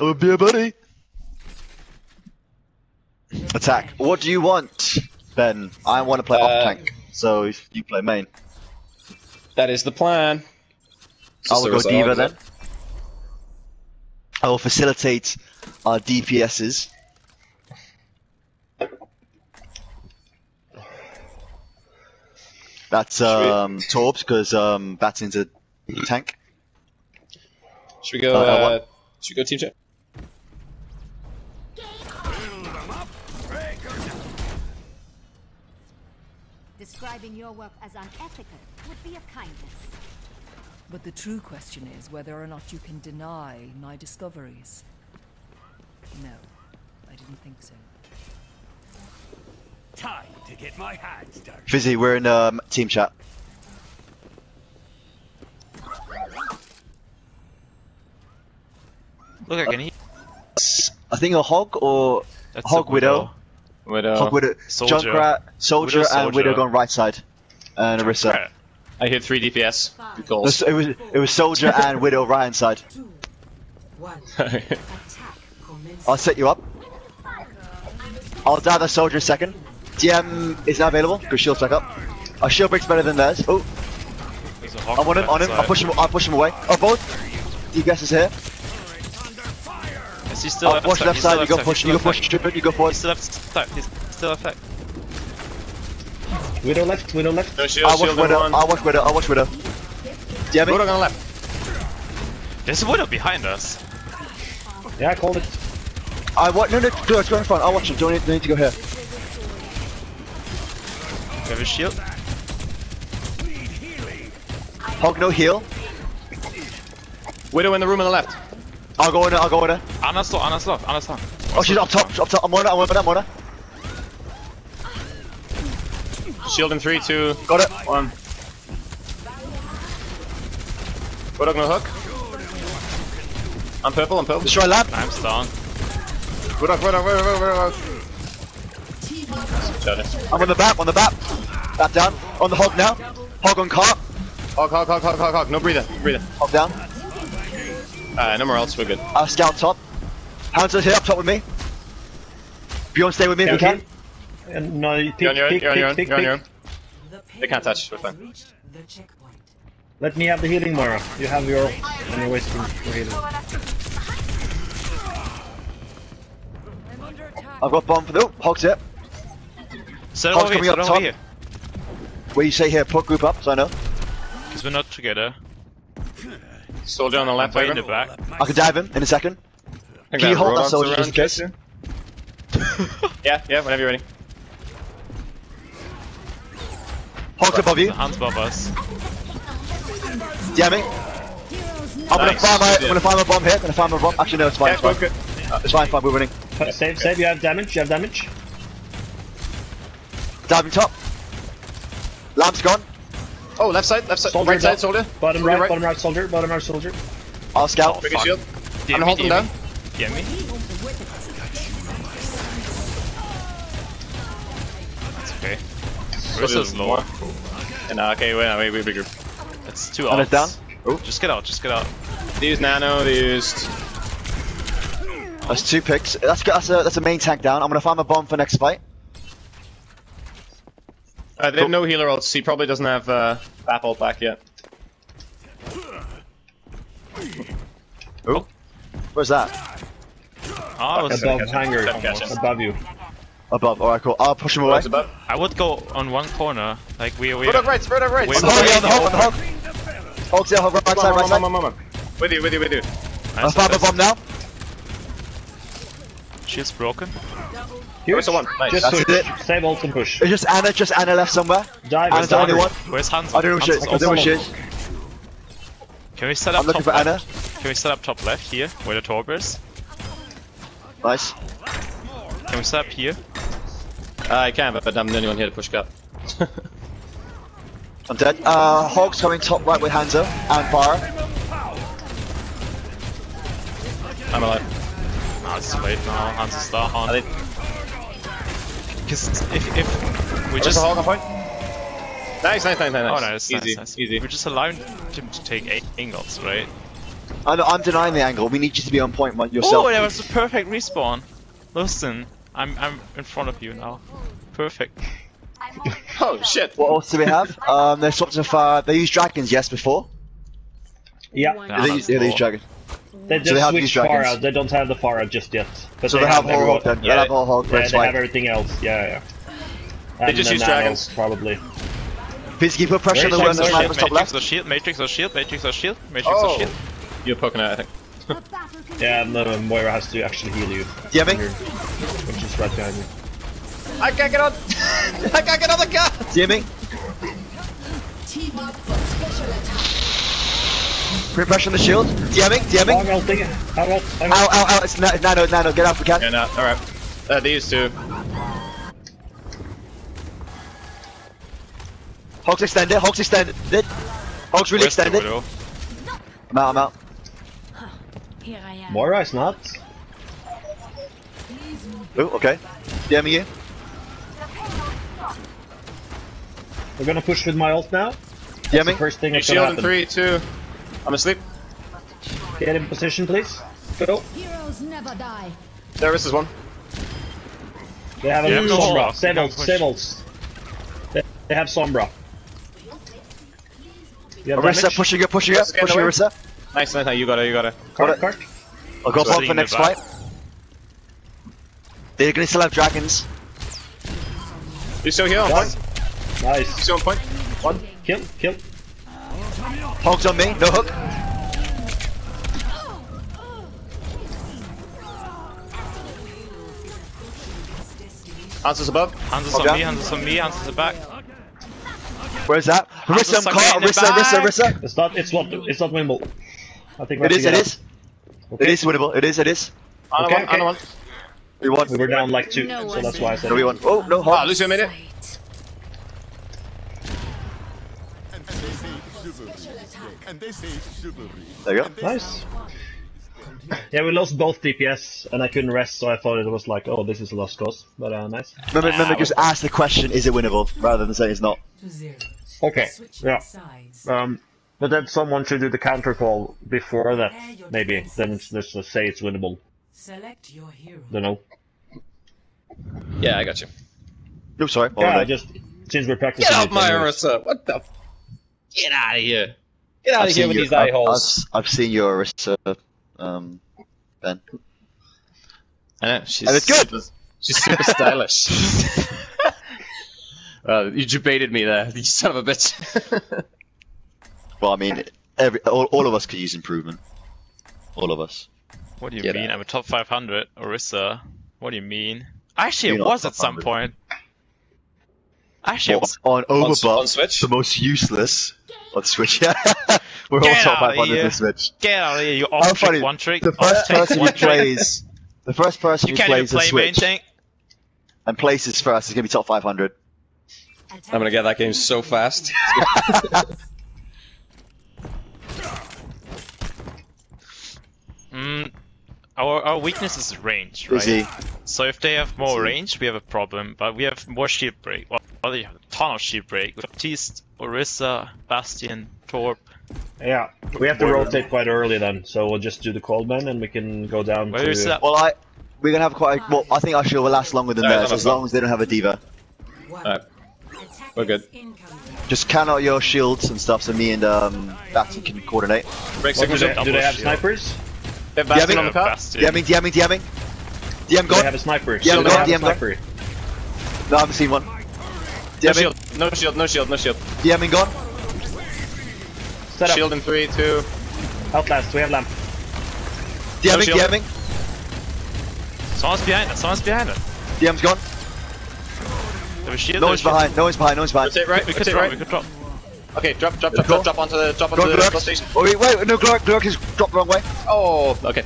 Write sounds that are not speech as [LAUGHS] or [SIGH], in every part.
Oh, be a buddy. Attack. What do you want, Ben? I want to play Uh, off tank, so you play main. That is the plan. I will go D.Va then. I will facilitate our DPSs. That's um, Torbs because um, Batson's a tank. Should we go? Uh, Uh, should we go team chat? Describing your work as unethical would be a kindness. But the true question is whether or not you can deny my discoveries. No, I didn't think so. Time to get my hands dirty. Fizzy, we're in um, team chat. Look, I can hear. I think a Hog or That's Hog a Widow. Widow. Hog Widow. Soldier. Junkrat, Soldier, Widow, and Soldier. Widow gone right side. And Orisa. I hit three DPS. Good It was, it was it was Soldier and [LAUGHS] Widow right hand side. [LAUGHS] Attack I'll set you up. I'll dive the Soldier second. DM is now available. Good shield back up. Our shield break's better than theirs. Oh, There's a Hog I'm on him, on him. I'll push him. I'll push him away. Oh, both. DPS is here. Yes, he's still oh, I'll left push left side. You go push. You go push. left You go side. forward. He's still left side, he's still left side. Widow left, Widow left. No shield, I'll watch Widow. I'll watch Widow. I'll watch Widow. DM Widow it. on the left. There's a widow behind us. Yeah, I called it. I watch. No, no, go, go in front. I'll watch him. Don't need, don't need to go here. We have a shield. Hog no heal. Widow in the room on the left. I'll go in there. I'll go in there. Ana's low, Ana's low, Ana's low. Oh, she's up top. Up top. I'm on her. I'm on her. I'm on her. Shield in three, two, Got it. one. Widow no hook. I'm purple. I'm purple. Destroy lab. I'm down. Widow, Widow, Widow, Widow, Widow. Shut it. I'm on the back. On the back. Back down. On the hog now. Hog on cart. Hog, hog, hog, hog, hog, hog. No breather. No breather. Hog down. Uh, no more else. We're good. I'll scout top. Hounds are here up top with me. Bjorn, stay with me if you can. Uh, no, you pick, You're on your own. pick, You're on your own. pick, You're on your own. pick. They can't touch. We're fine. Let me have the healing, Mara. You have your and you're wasting your healing. I've got bomb for the. Oh, Hog's here. Set Hog's over here, coming up set top. over here. Where you say here, put group up, so I know. Because we're not together. Soldier on the left. Way in the back. I can dive in in a second. Can you hold that soldier just in case? [LAUGHS] Yeah, yeah. Whenever you're ready. Hog's above you. Hands above us. DM me. I'm gonna Nice. find my. I'm gonna find my bomb here. I'm gonna find my bomb. Actually, no, it's fine. Yeah, It's fine. good, good. It's fine. Fine. We're winning. Uh, Save, save. You have damage. You have damage. Diving top. Lamp's gone. Oh, left side, left side, Soldier right side, down. soldier. Bottom Soldier right, bottom right, soldier. Bottom right, soldier. I'll scout. Big shield. DM I'm me, holding DM down. me. DM me. That's okay. Where's Soldier's this low? And uh, okay, wait, no, wait, wait, bigger. It's two And it's down. Oh, just get out, just get out. They used nano, they used. That's two picks. That's that's a that's a main tank down. I'm gonna find my bomb for next fight. Uh, they have no healer ults. He probably doesn't have uh, Bap ult back yet. Oh. Where's that? Ah, I, was, Above catch him. hanger. Catch. Above you. Above. Alright, cool. I'll push him away. Above? I would go on one corner. Like we we. Spread out right, spread out right. Wait, On the hog, wait, yeah, on the hog, on the hog. Hog's there, hog right Come side, on, right come side. on, come on, come on. With you, with you, with you. I found my bomb now. Shield's broken. Huge. the one. Nice. Just That's push. it. Save ult and push. It's just Ana, just Ana left somewhere. Dive. Ana's the only one. Where's Hans? I don't know where she is. Hans I don't know where she. Can we set up I'm looking top for left? Ana. Can we set up top left here, where the Torb is? Nice. Can we set up here? Uh, I can, but I'm the only one here to push up. I'm dead. Uh, Hog's coming top right with Hanzo and Fire. I'm alive. Ah, it's too late now. Hans is down. Are they- Because if, if we Just just a hog on point. Nice, nice, nice, nice. oh nice, easy, nice, nice. easy. We're just allowing him to take eight ingots, right? I know, I'm denying the angle. We need you to be on point yourself. Oh, that was a perfect respawn. Listen, I'm I'm in front of you now. Perfect. [LAUGHS] Oh shit. What else do we have? um, they swapped to fire. They used dragons, yes, before. Yeah, Yeah, Yeah, they, use, yeah, they use cool. dragons. They So they have these switched Pharah. dragons. They don't have the Pharah just yet. But So they have everyone- Horror then. They Yeah. have Horror Hog, Yeah, Red they have everything else. Yeah, yeah. They just use dragons. probably. Please keep put pressure on the Where's one Matrix that's or top Matrix or shield, Matrix or shield, Matrix or shield, Matrix or Oh. shield. You're poking it, I think. A [LAUGHS] Yeah, no, um, Moira has to actually heal you. DMing. Here, Which is right behind you. I can't get on. [LAUGHS] I can't get on the car. DMing. Put pressure on the shield. DMing. DMing. I'm ulting. I'm ult. I'm Ow, ow, ow. It's na- Nano, Nano. Get out if we can. Yeah, no, alright. Uh, they used to. Hogs extended. Hogs extended. Hogs really Where's the extended. I'm out, I'm out. Here I am. Moira is not. Oh, okay. DMing you. We're gonna push with my ult now. DMing. First thing You that's shield in happen. three, two. I'm asleep. Get in position, please. Go. Heroes never die. There is one. They have a Yeah, Sombra. no, Save no ults, push. save ults. They, they have Sombra. You have Orisa pushing it, pushing it, pushing away. Orisa. Nice, nice, nice. You got it, you got it. Cart, cart. I'll go Just for the next back. fight. They're gonna still have dragons. You still here on Nice. point? Nice. Still on point? One. Kill, kill. Hogs on me, no hook. Answers above. Hands is Okay. on me, hands on me, hands is back. Where's that? Orisa, I'm suck caught. me in the Orisa, Orisa, back. Orisa. It's not. It's not. It's not winnable. I think we It have is, to it get is. out. It is winnable. It is, it is. Ana Okay, one, okay. We won. We were down like two, No so that's why I said. No, we won. Oh, no, Ah, Hogs. Lucio made it. And they say chivalry. There you go. Nice. Yeah, we lost both DPS, and I couldn't rest, so I thought it was like, oh, this is a lost cause. But uh, nice. Remember, remember, just ask the question, is it winnable? Rather than say it's not. Okay. Yeah. Um, but then someone should do the counter call before that, maybe. Then it's, let's just say it's winnable. Select your hero. Don't know. Yeah, I got you. No, sorry. Yeah, Yeah, I just since we're practicing. Get out it my anyways. Orisa. What the? F- Get out of here. Get out I've of here seen, with you, these eye I've, holes. I've, I've seen your Orisa, um, Ben. I know, she's And it's good. Super, she's super stylish. [LAUGHS] uh, you debated me there, you son of a bitch. [LAUGHS] Well, I mean, every all, all of us could use improvement. All of us. What do you Get mean? out. I'm a top 500, Orisa. What do you mean? Actually, You're it was at some 100. point. Actually, it On, was. on on, Switch? the most useless on Switch. Yeah, [LAUGHS] we're all Get top outta 500 here. on Switch. Get out of here, you How off funny! trick, one trick. The first person who one plays, the first person You who can't plays the play main Switch tank. and places first is gonna be top 500. I'm gonna get that game so fast. [LAUGHS] Mm, our our weakness is range, right? Busy. So if they have more See. range, we have a problem. But we have more shield break. Well, they have a ton of shield break. Baptiste, Orisa, Bastion, Torb. Yeah, we have to rotate quite early then, so we'll just do the cold man and we can go down Where to. is that? Well, I we're gonna have quite. A, well, I think our shield will last longer than No, theirs as long as they don't have a D.Va. Alright, we're good. Just can out your shields and stuff, so me and um, Batson can coordinate. Break What, do, they, do they have shield. snipers? They have Bastion Yeah, on the top. Bastion. DMing, DMing, DMing. DM Do they have a sniper? Yeah, Do we have a DM gone. sniper? No, I haven't seen one. No shield, no shield, no shield, no shield. DMing gone. Set up. Shield in three, two. Outlast, we have lamp. DMing, shield. DMing. Someone's behind us. Someone's behind us. DM's gone. They have a shield. No one's have a shield. behind. No one's behind. No one's behind. Rotate right, We could rotate drop. right. We could drop. Okay, drop, drop, drop, drop, drop onto the, drop onto Go, the Glurk. bus station. Oh wait, wait, no, Glurk, Glurk is dropped the wrong way. Oh, okay.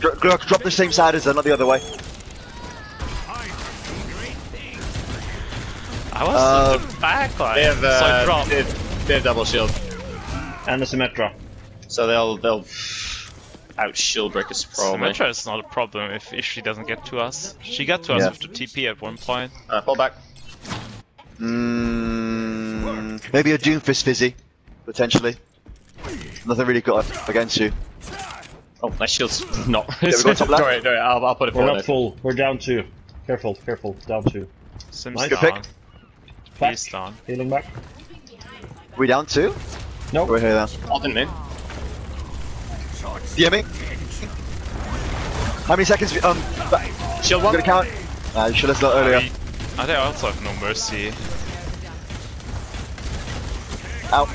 Glurk, Glurk dropped the same side as her, not the other way. I was Uh, at the back line. they have, so I uh, dropped. they have, they have double shield. And a Symmetra. So they'll, they'll out shield break us probably. Symmetra is not a problem if, if she doesn't get to us. She got to us Yeah. with the TP at one point. Uh, pull back. Mm, maybe a Doomfist fizzy, potentially. Nothing really got against you. Oh, my shield's [LAUGHS] not. we go top left? Sorry, sorry, I'll, I'll put it We're not full. We're down two. Careful, careful. Down two. Sims Nice. Good down. Pick. Please down. Healing back. We down two? No. We're here then. Ult in mid. DM me. How many seconds? Um, Shield one. gonna count. Nah, you should have started earlier. I think I also have no mercy. Out.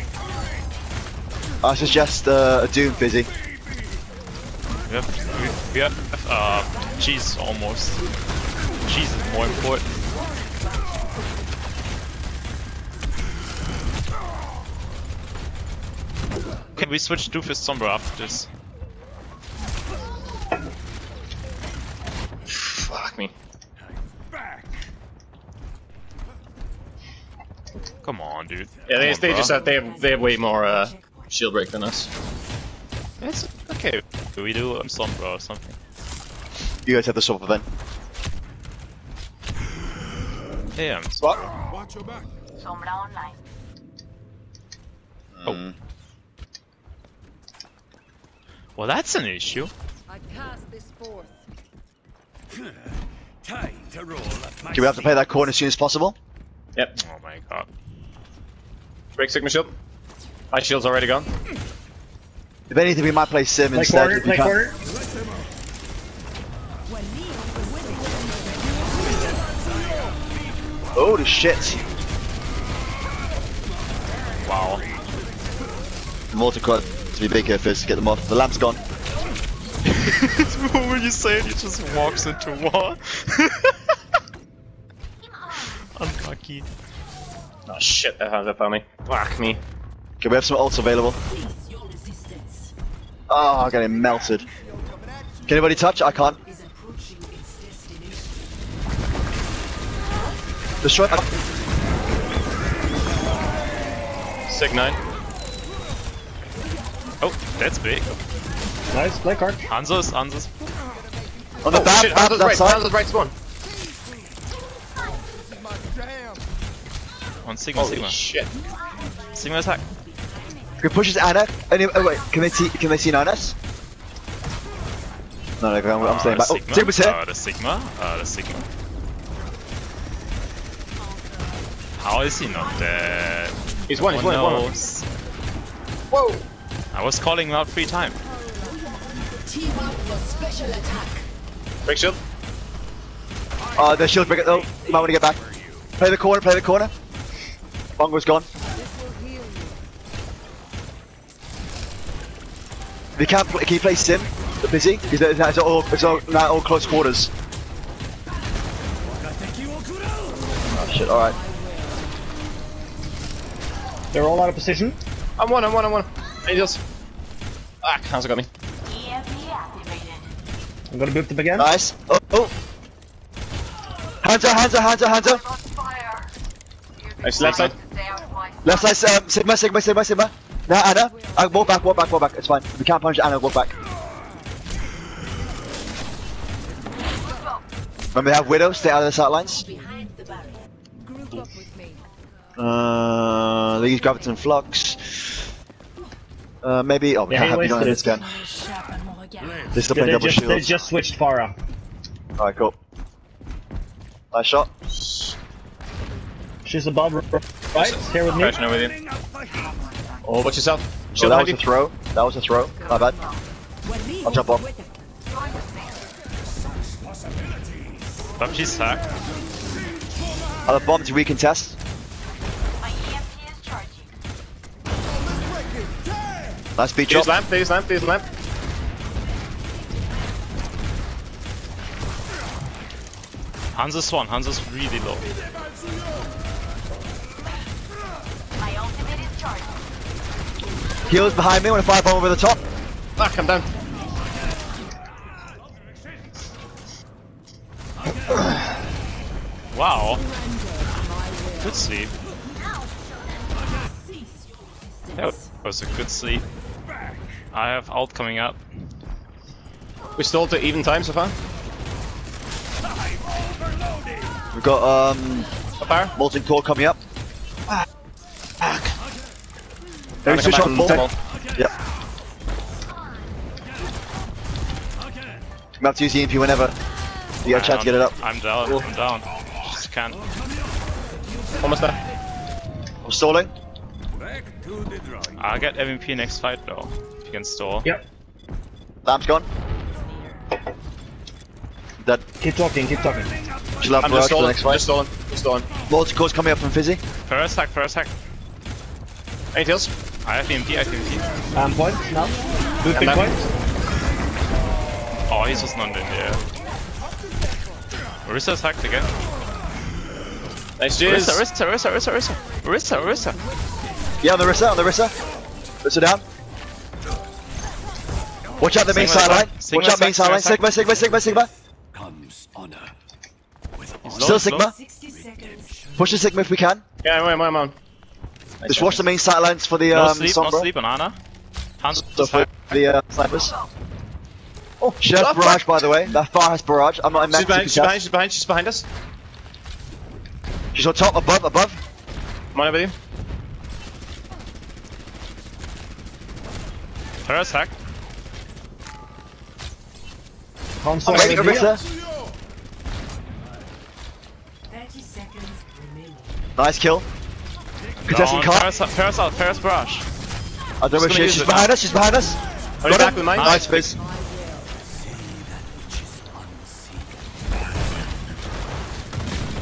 I suggest uh, a Doom fizzy. We have, we, we have, uh, cheese almost. Cheese is more important. Can we switch Doofus Sombra after this? Fuck me. Come on, dude. Yeah, they, on, they just have, they have they have way more uh, shield break than us. It's okay. Do we do um, Sombra or something. You guys have the swap then. Damn. I'm Watch your back. Sombra online. Oh. Well, that's an issue. I cast this forth. [SIGHS] Time to roll up my Do we have to play that corner as soon as possible? Yep. Oh my god. Break Sigma shield. My shield's already gone. If anything, we might play Sim Play instead. corner, if we play can. corner. Holy shit! Wow. Multi-quad to be big here, first to Get them off. The lamp's gone. [LAUGHS] what were you saying? he just walks into one. [LAUGHS] Unlucky. Oh shit, that has up on me. Fuck me. Okay, we have some ults available. Oh, I'm getting melted. Can anybody touch? I can't. Destroy. Sig 9. Oh, that's big. Nice, play card. Hanzo's, Hanzo's. On the Oh back, shit, back, Hanzo's right, side. Hanzo's right spawn. On Sigma, Holy Sigma. shit. Sigma attack. Can push his Ana. Any, oh wait, can they see? Can they see Ninus? No, no, I'm, I'm staying Uh, back. Oh, Sigma's here. Uh, the Sigma. Uh, the Sigma. How is he not dead? He's one, he's Oh, one, he's one. Whoa! I was calling him out three times. Break shield. Uh, the shield breaker. Oh, you might want to get back. Play the corner. Play the corner. Bongo's gone. If you can't, play, can you play Sim? The busy? Is that, is that all? It's all now all close quarters. Oh shit! All right. They're all out of position. I'm one, I'm one, I'm one. Angels. Ah, Hanzo got me. EMP activated. I'm gonna boot them again. Nice. Oh, oh. Hands up! Hands up! Hands up! Hands up! Fire. Nice, left side. Stay out of my Left side, um, Sigma, Sigma, Sigma, Sigma. Now Ana. Uh, walk back, walk back, walk back. It's fine. We can't punch Ana. Walk back. Remember, we have Widow. Stay out of the sight lines. Group up with me. Uh, they use Graviton Flux. Uh, maybe. Oh, we Yeah, can't he have you on this it. again. They still Yeah, double just, they just switched Pharah. Alright, cool. Nice shot. She's above, right? Here with me. Crashing over you. Oh, watch yourself. Oh, Shield that was a throw. That was a throw. My bad. I'll jump off. PUBG's hack. I'll have bomb to recontest. My Nice beat There's drop. lamp, there's lamp, there's lamp. Hanzo's one. Hanzo's really low. My ultimate is charging. Heals behind me when I fire bomb over the top. Ah, come down. Wow. Good sleep. That was a good sleep. I have alt coming up. We still to even time so far? We've got um a power? molten core coming up. Ah. Very switch on. Yep. Come to use the whenever. You got a chance to get it up. I'm down, cool. I'm down. Just can't. Almost there. I'm stalling. I'll get MVP next fight though. If you can stall. Yep. Lamp's gone. Dead. Keep talking, keep talking. She'll have I'm just for the stolen. next fight. Just stolen. Just stolen. Lord's Course coming up from Fizzy. First hack, first hack. Any tails? I have EMP, I have EMP. Um, point now. Boosting back. point. Oh, he's just not in there. Orisa's hacked again. Nice Orisa, jizz. Orisa, Orisa, Orisa, Orisa. Orisa, Orisa. Yeah, on the Rissa, on the Rissa. Rissa down. Watch out the main sideline. side. Sigma Watch out main side, sideline. Sigma Sigma, Sigma, Sigma, Sigma. Comes honor. With honor. Still. Sigma. Push the Sigma if we can. Yeah, I'm on, I'm on. Just one. watch the main sidelines for the No um, sleep, no Sombra. sleep on Ana. Hans So for the uh, snipers. Oh, She has barrage, by the way. That far has barrage. I'm not in She's behind, She's, she's behind, she's behind, she's behind us. she's on top, above, above. I'm on it with you. First hack. Console Wait, with me. Orisa. Nice kill. Contesting Down. car. First, first out, first brush. I don't know where she is. She's it behind us. She's behind us. I'll be back with mine. Nice, Fizz. Get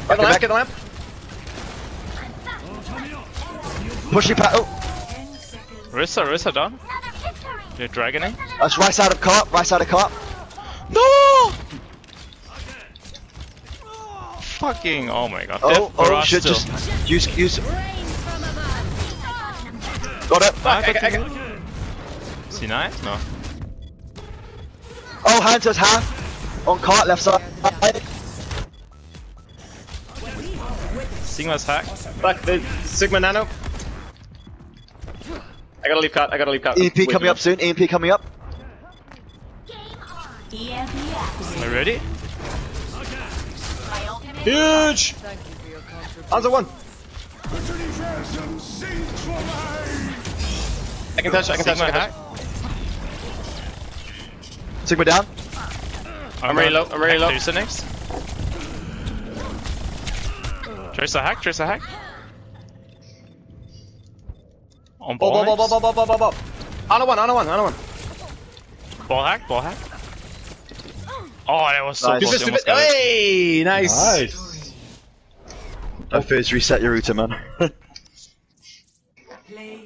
the back. lamp, get the lamp. Push your pat. Oh, Orisa, Orisa down. You're dragoning. that's right side of cart. Right side of cart. Fucking, oh my god. Oh, Death oh, barrage shit. still. Just use, use. Got it. Fuck, I, I, I, Is he nice? No. Oh, hand says half. On cart, left side. Sigma's hack. fuck the Sigma Nano. I gotta leave cut, I gotta leave cut. EMP coming up soon. EMP coming up. Am I ready? Huge! Hanzo one. I can touch, I can touch, Sigma I can hack. touch. Sigma down. I'm really low, I'm really low. Tracer next. Tracer hack, Tracer hack. On Ball, ball, ball, ball, ball, ball, ball, ball, ball. On a one, on a one, on a one. Ball hack, ball hack. Oh, that was so nice. close. Nice. Hey, nice. nice. That first reset your router, man. Play [LAUGHS] [LAUGHS]